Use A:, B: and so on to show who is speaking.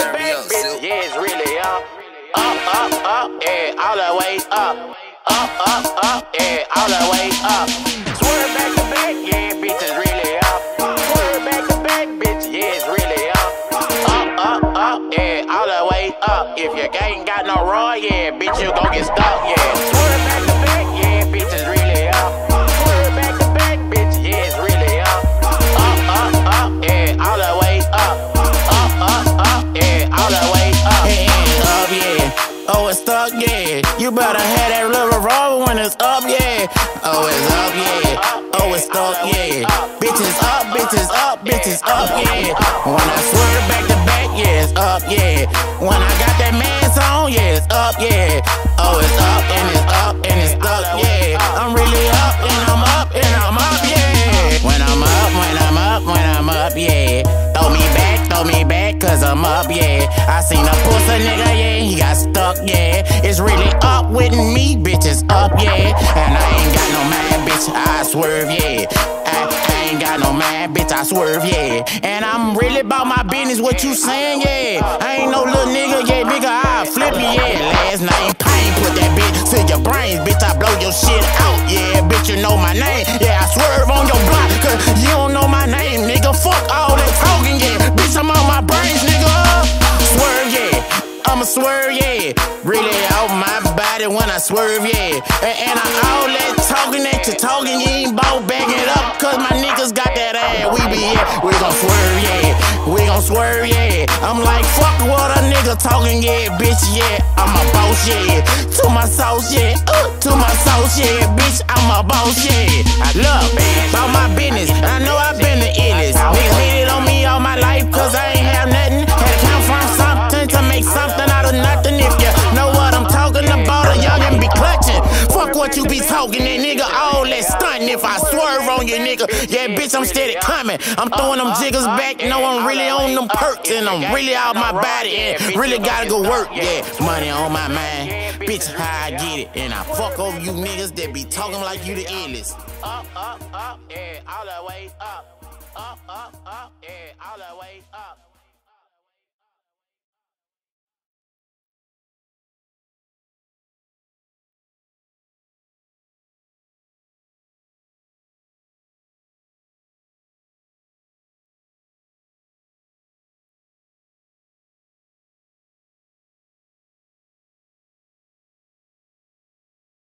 A: Turn me up, bitch. Yeah, it's really up. Up, up, up, yeah, all the way up. Up, up, up, yeah, all the way up. Swerve back to back, yeah, bitch, it's really up. Swerve back to back, bitch, yeah, it's really up. Up, up, up, yeah, all the way up. If you ain't got no raw, yeah, bitch, you gon' get stuck, yeah. Swerve You better have that little revolver when it's up, yeah. Oh, it's up, yeah. Oh, it's stuck, yeah. Bitches up, bitches up, bitches up, yeah. When I swerve back to back, yeah, it's up, yeah. When I got that man's on, yeah, it's up, yeah. Oh, it's up and it's up and it's stuck, yeah. I'm really up and I'm up and I'm up, yeah. When I'm up, when I'm up, when I'm up, yeah. Throw me back, throw me back, cause I'm up, yeah. I seen a pussy nigga, yeah, with me, bitches up, yeah. And I ain't got no man, bitch, I swerve, yeah. I, I ain't got no man, bitch, I swerve, yeah. And I'm really about my business, what you saying, yeah. I ain't no little nigga, yeah, nigga, I flip you, yeah. Last name pain, put that bitch to your brains, bitch, I blow your shit out, yeah. Bitch, you know my name, yeah, I swerve on your block, cause you don't know my name, nigga. Fuck all that talking, yeah. Bitch, I'm on my brains, nigga. Swerve, yeah. I'ma swerve, yeah. Body when I swerve, yeah. And, and I, all that talking that you talking, you ain't bout backing it up. Cause my niggas got that ass. We be, yeah. We gon' swerve, yeah. We gon' swerve, yeah. I'm like, fuck what a nigga talking, yeah. Bitch, yeah. I'm a boss, yeah. To my sauce, yeah. Uh, to my sauce, yeah. Bitch, I'm a boss, yeah. Talking, that nigga. All that stunting. If I swerve on you, nigga, yeah, bitch, I'm steady coming. I'm throwing them jiggers back. No, I'm really on them perks, and I'm really out my body, and really gotta go work. Yeah, money on my mind, bitch. How I get it, and I fuck over you niggas that be talking like you the illest. Up, up, up, yeah, all the way up. Up, up, up, yeah, all the way up.